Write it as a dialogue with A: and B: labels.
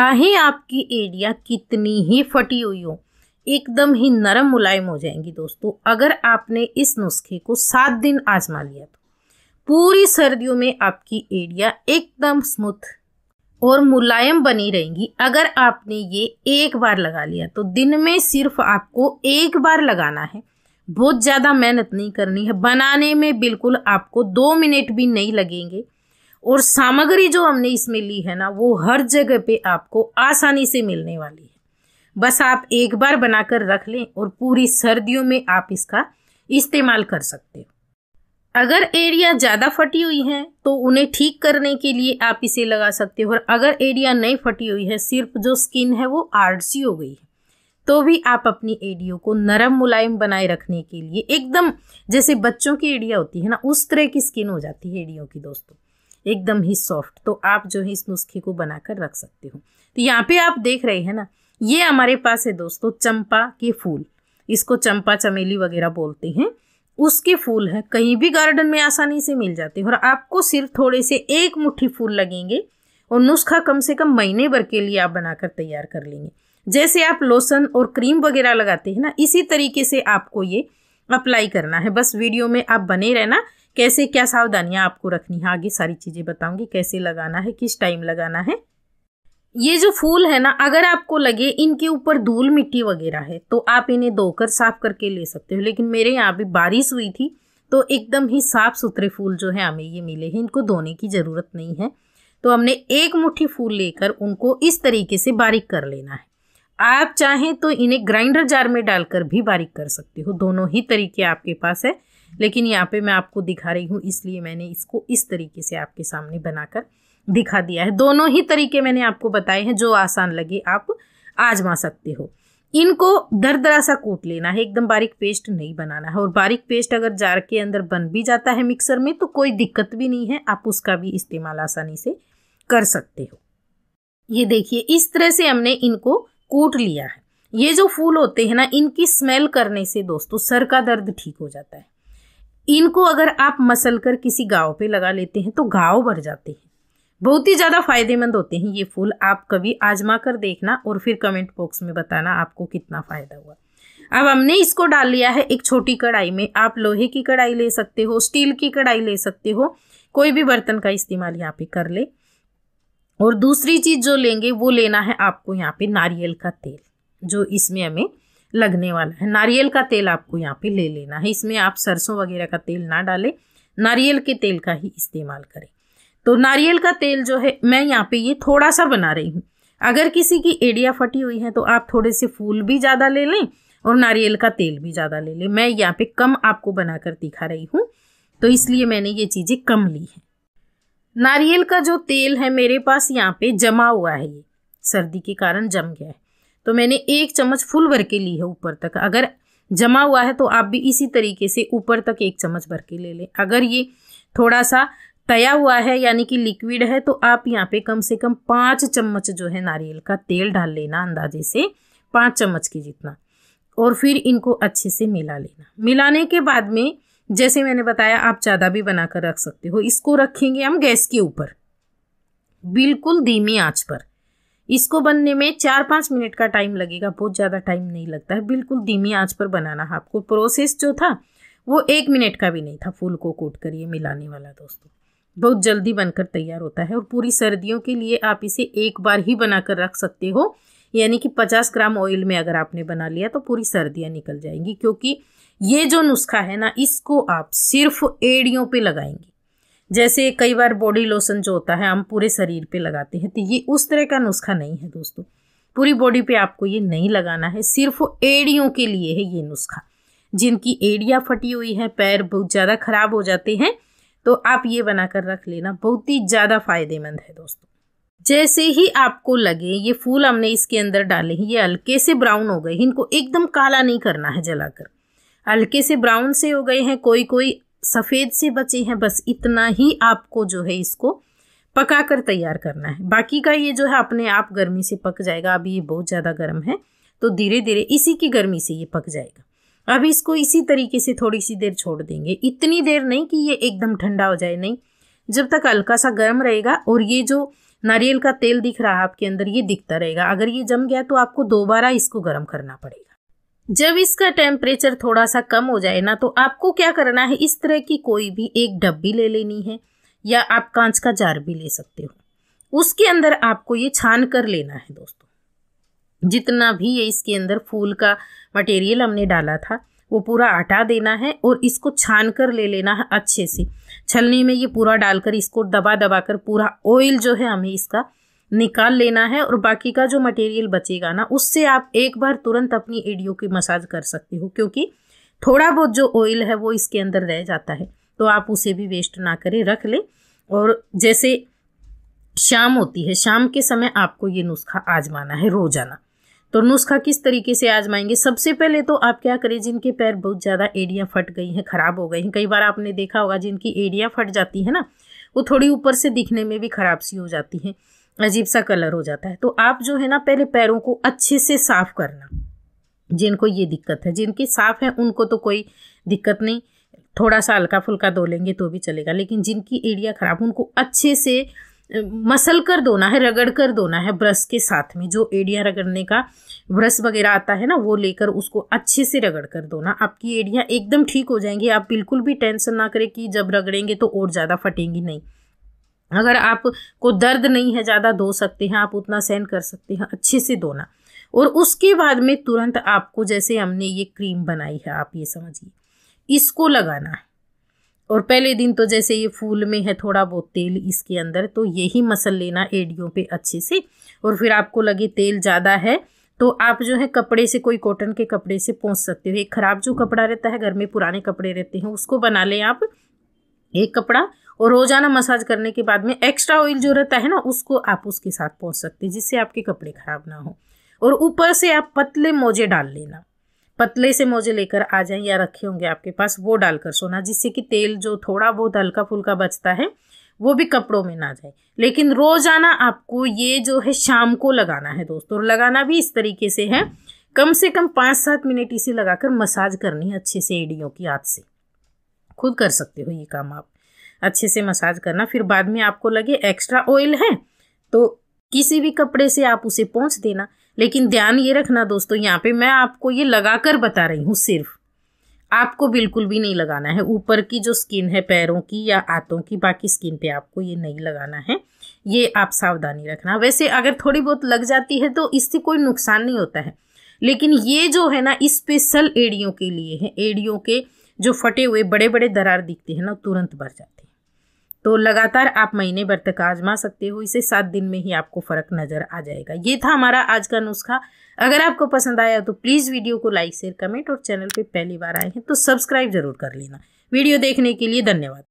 A: चाहे आपकी एड़िया कितनी ही फटी हुई हो। एकदम ही नरम मुलायम हो जाएँगी दोस्तों, अगर आपने इस नुस्खे को सात दिन आजमा लिया तो। पूरी सर्दियों में आपकी एड़िया एकदम स्मूथ और मुलायम बनी रहेंगी। अगर आपने ये एक बार लगा लिया तो दिन में सिर्फ़ आपको एक बार लगाना है। बहुत ज़्यादा मेहनत नहीं करनी है। बनाने में बिल्कुल आपको दो मिनट भी नहीं लगेंगे। और सामग्री जो हमने इसमें ली है ना, वो हर जगह पे आपको आसानी से मिलने वाली है। बस आप एक बार बनाकर रख लें और पूरी सर्दियों में आप इसका इस्तेमाल कर सकते हो। अगर एरिया ज़्यादा फटी हुई है तो उन्हें ठीक करने के लिए आप इसे लगा सकते हो। और अगर एरिया नहीं फटी हुई है, सिर्फ़ जो स्किन है, वो आरसी हो गई है। तो भी आप अपनी एडियो को नरम मुलायम बनाए रखने के लिए, एकदम जैसे बच्चों की एडिया होती है ना, उस तरह की स्किन हो जाती है एडियो की, दोस्तों। एकदम ही सॉफ्ट तो आप जो है इस नुस्खे को बनाकर रख सकते हो। तो यहाँ पे आप देख रहे हैं ना, ये हमारे पास है दोस्तों चंपा के फूल। इसको चंपा चमेली वगैरह बोलते हैं। उसके फूल हैं, कहीं भी गार्डन में आसानी से मिल जाते हैं। और आपको सिर्फ़ थोड़े से एक मुट्ठी फूल लगेंगे और नुस्खा कम से कम महीने भर के लिए आप बनाकर तैयार कर लेंगे। जैसे आप लोशन और क्रीम वगैरह लगाते हैं ना, इसी तरीके से आपको ये अप्लाई करना है। बस वीडियो में आप बने रहना कैसे क्या सावधानियाँ आपको रखनी है? आगे सारी चीज़ें बताऊँगी, कैसे लगाना है, किस टाइम लगाना है। ये जो फूल है ना, अगर आपको लगे इनके ऊपर धूल मिट्टी वगैरह है तो आप इन्हें धोकर साफ़ करके ले सकते हो। लेकिन मेरे यहाँ भी बारिश हुई थी तो एकदम ही साफ़ सुथरे फूल जो है, हमें ये मिले हैं। इनको धोने की ज़रूरत नहीं है। तो हमने एक मुट्ठी फूल लेकर उनको इस तरीके से बारीक कर लेना है। आप चाहें तो इन्हें ग्राइंडर जार में डालकर भी बारीक कर सकते हो। दोनों ही तरीके आपके पास है। लेकिन यहाँ पे मैं आपको दिखा रही हूँ, इसलिए मैंने इसको इस तरीके से आपके सामने बनाकर दिखा दिया है। दोनों ही तरीके मैंने आपको बताए हैं, जो आसान लगे आप आजमा सकते हो। इनको दर दरा सा कूट लेना है, एकदम बारीक पेस्ट नहीं बनाना है। और बारीक पेस्ट अगर जार के अंदर बन भी जाता है मिक्सर में तो कोई दिक्कत भी नहीं है, आप उसका भी इस्तेमाल आसानी से कर सकते हो। ये देखिए, इस तरह से हमने इनको कूट लिया है। ये जो फूल होते हैं ना, इनकी स्मेल करने से दोस्तों, सर का दर्द ठीक हो जाता है। इनको अगर आप मसल कर किसी गाँव पे लगा लेते हैं तो घाव भर जाते हैं। बहुत ही ज़्यादा फ़ायदेमंद होते हैं ये फूल। आप कभी आजमा कर देखना और फिर कमेंट बॉक्स में बताना आपको कितना फ़ायदा हुआ। अब हमने इसको डाल लिया है एक छोटी कढ़ाई में। आप लोहे की कढ़ाई ले सकते हो, स्टील की कढ़ाई ले सकते हो, कोई भी बर्तन का इस्तेमाल यहाँ पे कर ले। और दूसरी चीज़ जो लेंगे, वो लेना है आपको यहाँ पे नारियल का तेल, जो इसमें हमें लगने वाला है। नारियल का तेल आपको यहाँ पे ले लेना है। इसमें आप सरसों वगैरह का तेल ना डालें। नारियल के तेल का ही इस्तेमाल करें। तो नारियल का तेल जो है, मैं यहाँ पे ये थोड़ा सा बना रही हूँ। अगर किसी की एडिया फटी हुई है तो आप थोड़े से फूल भी ज़्यादा ले लें और नारियल का तेल भी ज़्यादा ले लें। मैं यहाँ पे कम आपको बनाकर दिखा रही हूँ। तो इसलिए मैंने ये चीज़ें कम ली हैं। नारियल का जो तेल है, मेरे पास यहाँ पे जमा हुआ है ये। सर्दी के कारण जम गया है। तो मैंने एक चम्मच फुल भर के ली है ऊपर तक। अगर जमा हुआ है तो आप भी इसी तरीके से ऊपर तक एक चम्मच भर के ले लें। अगर ये थोड़ा सा तया हुआ है, यानी कि लिक्विड है तो आप यहाँ पे कम से कम पाँच चम्मच जो है नारियल का तेल डाल लेना अंदाजे से, पाँच चम्मच की जितना। और फिर इनको अच्छे से मिला लेना। मिलाने के बाद में, जैसे मैंने बताया, आप ज़्यादा भी बनाकर रख सकते हो। इसको रखेंगे हम गैस के ऊपर। बिल्कुल धीमी आँच पर। इसको बनने में चार पाँच मिनट का टाइम लगेगा, बहुत ज़्यादा टाइम नहीं लगता है। बिल्कुल धीमी आँच पर बनाना है आपको। प्रोसेस जो था, वो एक मिनट का भी नहीं था फूल को कूट करिए मिलाने वाला दोस्तों। बहुत जल्दी बनकर तैयार होता है और पूरी सर्दियों के लिए आप इसे एक बार ही बनाकर रख सकते हो। यानी कि 50 ग्राम ऑयल में अगर आपने बना लिया तो पूरी सर्दियाँ निकल जाएँगी, क्योंकि ये जो नुस्खा है ना, इसको आप सिर्फ़ एड़ियों पे लगाएँगे। जैसे कई बार बॉडी लोशन जो होता है, हम पूरे शरीर पे लगाते हैं तो ये उस तरह का नुस्खा नहीं है दोस्तों। पूरी बॉडी पे आपको ये नहीं लगाना है, सिर्फ़ एड़ियों के लिए है ये नुस्खा। जिनकी एड़ियाँ फटी हुई है, पैर बहुत ज़्यादा खराब हो जाते हैं तो आप ये बनाकर रख लेना, बहुत ही ज़्यादा फ़ायदेमंद है दोस्तों। जैसे ही आपको लगे, ये फूल हमने इसके अंदर डाले हैं, ये हल्के से ब्राउन हो गए इनको एकदम काला नहीं करना है जलाकर। हल्के से ब्राउन से हो गए हैं कोई कोई सफ़ेद से बचे हैं, बस इतना ही आपको जो है इसको पका कर तैयार करना है। बाकी का ये जो है, अपने आप गर्मी से पक जाएगा। अभी ये बहुत ज़्यादा गर्म है तो धीरे धीरे इसी की गर्मी से ये पक जाएगा। अब इसको इसी तरीके से थोड़ी सी देर छोड़ देंगे। इतनी देर नहीं कि ये एकदम ठंडा हो जाए, नहीं। जब तक हल्का सा गर्म रहेगा और ये जो नारियल का तेल दिख रहा है आपके अंदर, ये दिखता रहेगा। अगर ये जम गया तो आपको दोबारा इसको गर्म करना पड़ेगा। जब इसका टेम्परेचर थोड़ा सा कम हो जाए ना तो आपको क्या करना है? इस तरह की कोई भी एक डब्बी ले लेनी है, या आप कांच का जार भी ले सकते हो। उसके अंदर आपको ये छान कर लेना है दोस्तों। जितना भी ये इसके अंदर फूल का मटेरियल हमने डाला था, वो पूरा आटा देना है और इसको छान कर ले लेना है अच्छे से। छलनी में ये पूरा डालकर इसको दबा दबा कर पूरा ऑयल जो है हमें इसका निकाल लेना है और बाकी का जो मटेरियल बचेगा ना, उससे आप एक बार तुरंत अपनी एडियो की मसाज कर सकते हो, क्योंकि थोड़ा बहुत जो ऑयल है वो इसके अंदर रह जाता है। तो आप उसे भी वेस्ट ना करें, रख लें। और जैसे शाम होती है, शाम के समय आपको ये नुस्खा आजमाना है, रोज़ाना। तो नुस्खा किस तरीके से आजमाएँगे? सबसे पहले तो आप क्या करें, जिनके पैर बहुत ज़्यादा एड़ियाँ फट गई हैं, ख़राब हो गई हैं, कई बार आपने देखा होगा जिनकी एड़ियाँ फट जाती है ना, वो थोड़ी ऊपर से दिखने में भी ख़राब सी हो जाती हैं। अजीब सा कलर हो जाता है। तो आप जो है ना, पहले पैरों को अच्छे से साफ़ करना। जिनको ये दिक्कत है, जिनकी साफ़ है, उनको तो कोई दिक्कत नहीं। थोड़ा सा हल्का फुल्का धो लेंगे तो भी चलेगा, लेकिन जिनकी एड़िया खराब उनको अच्छे से मसल कर धोना है, रगड़ कर धोना है ब्रश के साथ में। जो एड़िया रगड़ने का ब्रश वगैरह आता है ना, वो लेकर उसको अच्छे से रगड़ कर धोना। आपकी एड़ियाँ एकदम ठीक हो जाएँगी। आप बिल्कुल भी टेंशन ना करें कि जब रगड़ेंगे तो और ज़्यादा फटेंगी नहीं। अगर आपको दर्द नहीं है, ज़्यादा धो सकते हैं, आप उतना सहन कर सकते हैं, अच्छे से धोना। और उसके बाद में तुरंत आपको जैसे हमने ये क्रीम बनाई है, आप ये समझिए। इसको लगाना। है और पहले दिन तो जैसे ये फूल में है थोड़ा बहुत तेल इसके अंदर तो यही मसल लेना एडियों पे अच्छे से। और फिर आपको लगे तेल ज़्यादा है तो आप जो है कपड़े से, कोई कॉटन के कपड़े से पहुँच सकते हो। एक ख़राब जो कपड़ा रहता है, घर में पुराने कपड़े रहते हैं, उसको बना लें आप। एक कपड़ा और रोज़ाना मसाज करने के बाद में एक्स्ट्रा ऑयल जो रहता है ना, उसको आप उसके साथ पहुँच सकते हैं, जिससे आपके कपड़े खराब ना हो। और ऊपर से आप पतले मोजे डाल लेना। पतले से मोजे लेकर आ जाएँ या रखे होंगे आपके पास, वो डालकर सोना, जिससे कि तेल जो थोड़ा बहुत हल्का फुल्का बचता है, वो भी कपड़ों में ना जाए। लेकिन रोज़ाना आपको ये जो है, शाम को लगाना है दोस्तों, और लगाना भी इस तरीके से है, कम से कम पाँच सात मिनट इसे लगाकर मसाज करनी है अच्छे से एडियों की हाथ से। खुद कर सकते हो ये काम आप। अच्छे से मसाज करना, फिर बाद में आपको लगे एक्स्ट्रा ऑयल है तो किसी भी कपड़े से आप उसे पहुँच देना। लेकिन ध्यान ये रखना दोस्तों, यहाँ पे मैं आपको ये लगाकर बता रही हूँ सिर्फ़। आपको बिल्कुल भी नहीं लगाना है। ऊपर की जो स्किन है, पैरों की या हाथों की, बाकी स्किन पे आपको ये नहीं लगाना है। ये आप सावधानी रखना। वैसे अगर थोड़ी बहुत लग जाती है तो इससे कोई नुकसान नहीं होता है। लेकिन ये जो है ना स्पेशल एड़ियों के लिए है। एड़ियों के जो फटे हुए बड़े बड़े दरार दिखते हैं ना, तुरंत भर जाते हैं। तो लगातार आप महीने भर तक आजमा सकते हो, इसे सात दिन में ही आपको फ़र्क नज़र आ जाएगा। ये था हमारा आज का नुस्खा। अगर आपको पसंद आया तो प्लीज़ वीडियो को लाइक, शेयर, कमेंट और चैनल पे पहली बार आए हैं तो सब्सक्राइब ज़रूर कर लेना। वीडियो देखने के लिए धन्यवाद।